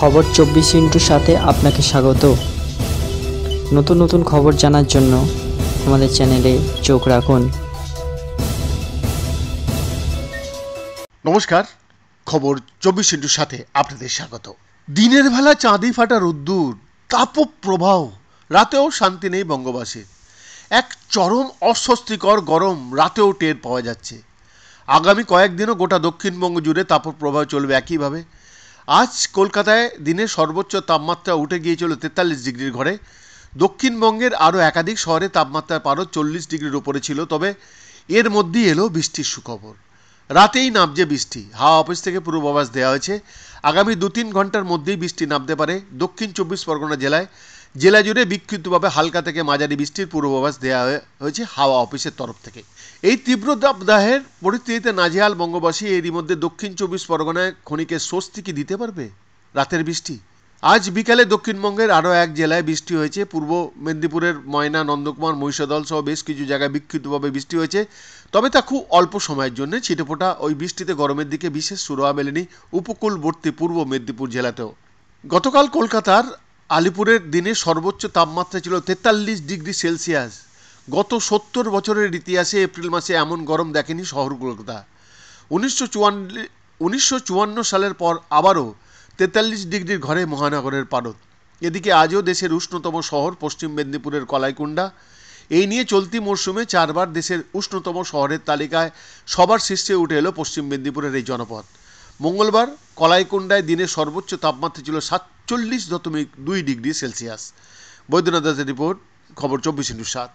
খবর চব্বিশ ইন্টুর সাথে আপনাকে স্বাগত। নতুন নতুন খবর জানার জন্য আমাদের চ্যানেলে চোখ রাখুন। নমস্কার, খবর চব্বিশ ইন্টুর সাথে আপনাদের স্বাগত। দিনের বেলা চাঁদি ফাটা রোদ্দুর তাপপ্রবাহ রাতেও শান্তি নেই বঙ্গবাসীর এক চরম অস্বস্তিকর গরম রাতেও টের পাওয়া যাচ্ছে। আগামী কয়েকদিনও গোটা দক্ষিণবঙ্গ জুড়ে তাপপ্রবাহ চলবে একইভাবে। আজ কলকাতায় দিনের সর্বোচ্চ তাপমাত্রা উঠে গিয়েছিল তেতাল্লিশ ডিগ্রির ঘরে। দক্ষিণবঙ্গের আরও একাধিক শহরে তাপমাত্রার পারও চল্লিশ ডিগ্রির উপরে ছিল, তবে এর মধ্যেই এলো বৃষ্টির সুখবর। রাতেই নামছে বৃষ্টি। হাওয়া অফিস থেকে পূর্বাভাস দেওয়া হয়েছে, আগামী দু তিন ঘণ্টার মধ্যেই বৃষ্টি নামতে পারে। দক্ষিণ চব্বিশ পরগনা জেলায় জেলা জুড়ে বিক্ষিপ্তভাবে হালকা থেকে মাঝারি বৃষ্টির পূর্বাভাস দেওয়া হয়েছে হাওয়া অফিসের তরফ থেকে। এই তীব্র দাবদাহের পরিস্থিতিতে নাজেহাল বঙ্গবাসী এরই মধ্যে দক্ষিণ চব্বিশ পরগনায় খনিকে স্বস্তি কি দিতে পারবে? রাতের বৃষ্টি। আজ বিকালে দক্ষিণবঙ্গের আরও এক জেলায় বৃষ্টি হয়েছে। পূর্ব মেদিনীপুরের ময়না, নন্দকুমার, মহিষাদল সহ বেশ কিছু জায়গায় বিক্ষিপ্তভাবে বৃষ্টি হয়েছে। তবে তা খুব অল্প সময়ের জন্য ছিটেফোঁটা ওই বৃষ্টিতে গরমের দিকে বিশেষ সুরহা মেলেনি উপকূলবর্তী পূর্ব মেদিনীপুর জেলাতেও। গতকাল কলকাতার আলিপুরের দিনে সর্বোচ্চ তাপমাত্রা ছিল তেতাল্লিশ ডিগ্রি সেলসিয়াস। গত সত্তর বছরের ইতিহাসে এপ্রিল মাসে এমন গরম দেখেনি শহর কলকাতা। উনিশশো উনিশশো চুয়ান্ন সালের পর আবারও তেতাল্লিশ ডিগ্রির ঘরে মহানগরের পারদ এদিকে আজও দেশের উষ্ণতম শহর পশ্চিম মেদিনীপুরের কলাইকুণ্ডা। এই নিয়ে চলতি মরশুমে চারবার দেশের উষ্ণতম শহরের তালিকায় সবার শীর্ষে উঠে এলো পশ্চিম মেদিনীপুরের এই জনপদ। মঙ্গলবার কলাইকুণ্ডায় দিনের সর্বোচ্চ তাপমাত্রা ছিল সাতচল্লিশ দশমিক দুই ডিগ্রি সেলসিয়াস। বৈদ্যনাথ দাসের রিপোর্ট খবর চব্বিশ ইন্টু সাত।